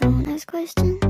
Don't ask questions.